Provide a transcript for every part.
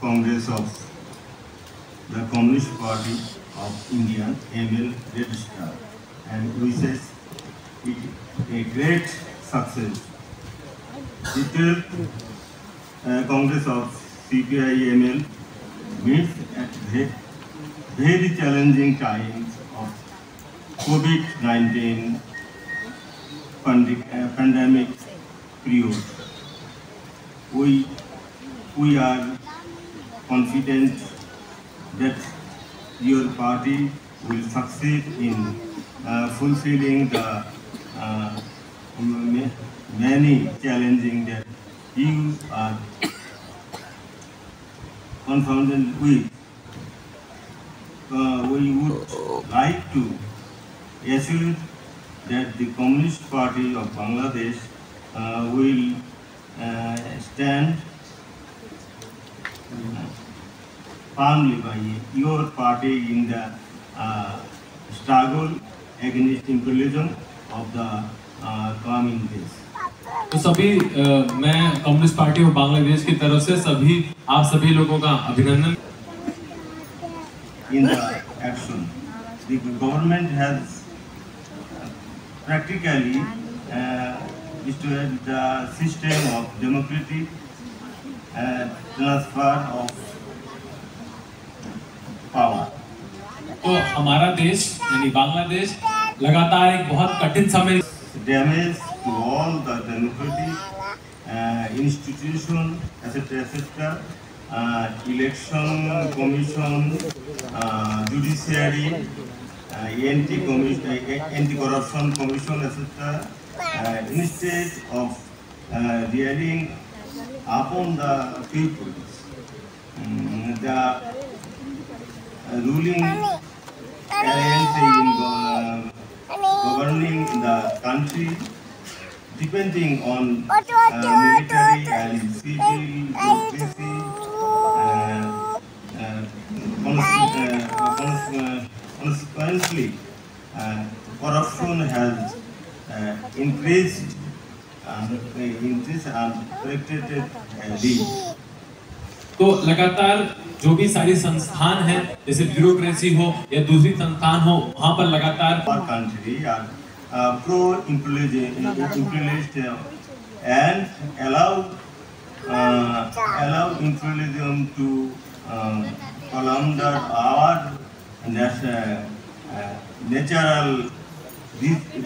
Congress of the Communist Party of India, ML Red Star, and wishes it a great success. The 12th uh, Congress of CPI-ML meets at ve- very challenging times of COVID-19 pandi- uh, pandemic period. We, we are confident that your party will succeed in uh, fulfilling the uh, many challenging that you are confronted with. Uh, we would like to assure that the Communist Party of Bangladesh uh, will uh, stand firmly by your party in the uh, struggle against imperialism of the uh, coming days. तो सभी आ, मैं communist party of Bangladesh की तरफ़ से सभी आप सभी लोगों का अभिनंदन। In the action the government has practically system of democratic transfer of power तो हमारा देश, यानी बांग्लादेश, लगातार एक बहुत कठिन समय damage to all the democratic institution et cetera et cetera election commission judiciary anti commission anti corruption commission et cetera instead of relying upon the people the ruling alliance in uh, governing the country depending on uh, military and civil democracy, uh, uh, conse- uh, conse- uh, consequently, uh, corruption has uh, increased and uh, increased unprotected uh, lead. तो लगातार जो भी सारी संस्थान है जैसे bureaucracy हो या दूसरी संस्थान हो वहाँ पर लगातार country are uh, pro-imperialist uh, and allow uh, allow imperialism to um, plunder our nat- uh, uh, natural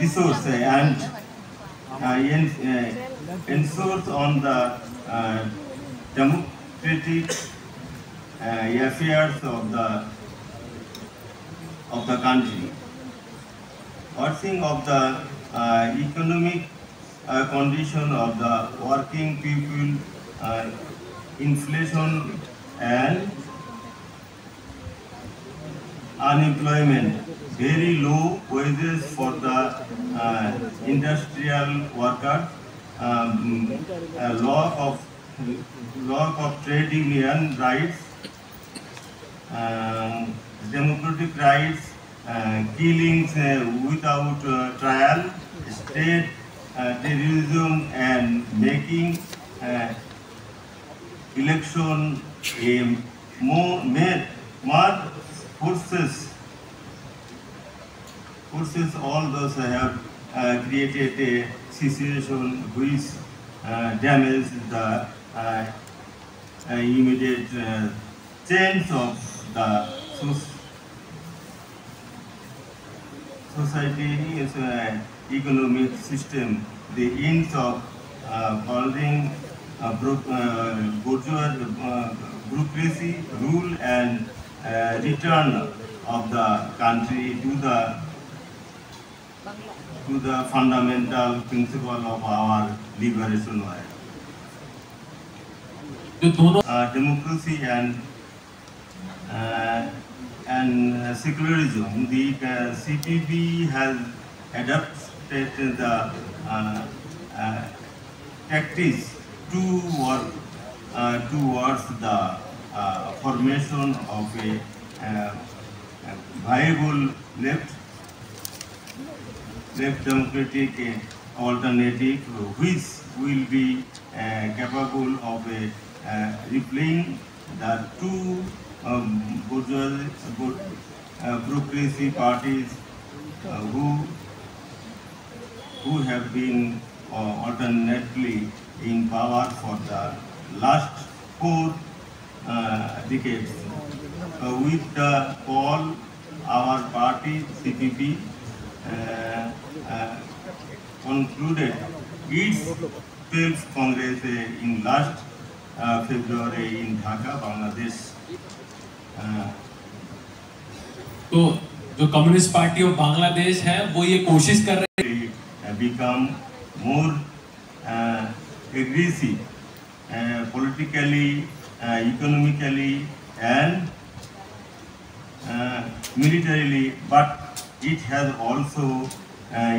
resource and uh, en- uh, ensures on the uh, democratic uh, affairs of the of the country. Worsening of the uh, economic uh, condition of the working people, uh, inflation and unemployment, very low wages for the uh, industrial workers, um, lack of lack of trade union rights, democratic rights, uh, killings uh, without uh, trial, state uh, terrorism, and making uh, election a more mad forces forces all those have uh, created a situation which uh, damages the uh, uh, immediate uh, of the society is an economic system. The ends of uh, building uh, uh, bourgeois uh, bureaucracy rule and uh, return of the country to the to the fundamental principle of our liberation. Uh, democracy and and uh, secularism, the uh, CPB has adopted the uh, uh, tactics to work uh, towards the uh, formation of a, uh, viable left left democratic uh, alternative which will be uh, capable of uh, uh, replaying the two um, bourgeois, bour- uh, parties uh, who who have been uh, alternately in power for the last four uh, decades. Uh, with the all our party CPB uh, uh, concluded its 12th Congress in last uh, February in Dhaka, Bangladesh. Uh, तो जो communist party of Bangladesh है, वो ये कोशिश कर रहे हैं। More aggressive politically economically and militarily but it has also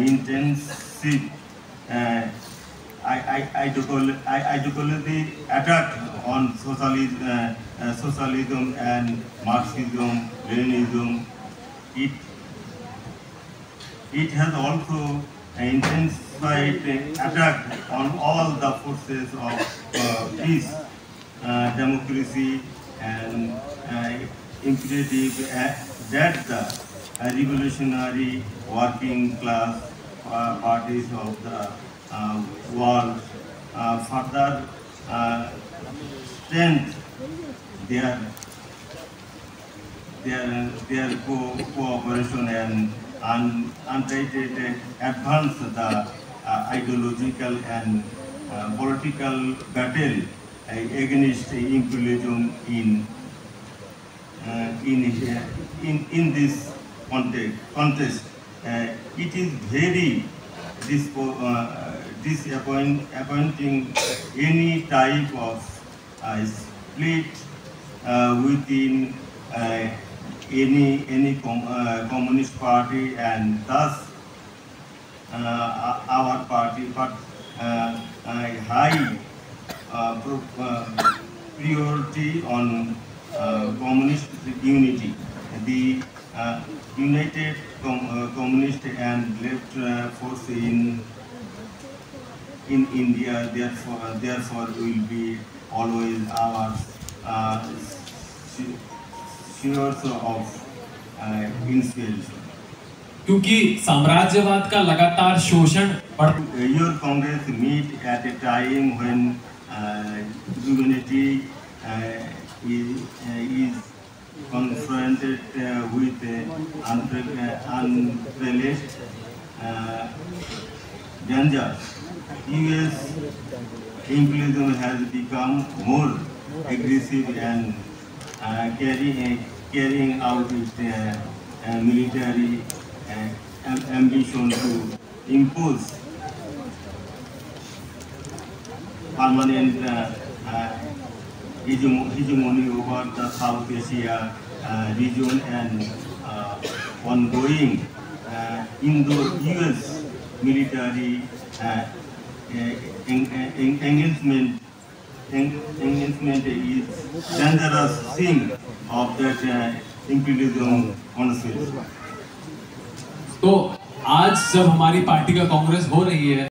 intensive I I I I I attack on socialism, uh, uh, socialism and Marxism, Leninism. It it has also intensified attack on all the forces of uh, peace, democracy, and imperative that the revolutionary working class parties of the uh, world uh, further uh, strengthen their their, their co- cooperation and un, untreated advance the uh, ideological and uh, political battle uh, against imperialism in uh, in, in in this context. contest. Uh, it is very dispo- uh, disappoint, any type of uh, split uh, within uh, any any com- uh, communist party and thus our party but high priority on communist unity. The united com- communist and left force in in India, therefore, therefore will be always our sinners uh, of uh, inspiration. क्योंकि साम्राज्यवाद का लगातार शोषण your congress meet at a time when humanity is confronted with unparalleled danger US imperialism has become more aggressive and uh, carrying, carrying out its uh, uh, military uh, ambition to impose permanent uh, hegemony over the South Asia region and ongoing Indo-US military engagement engagement is dangerous thing of that uh, imperialism concept. तो आज जब हमारी party का कांग्रेस हो रही है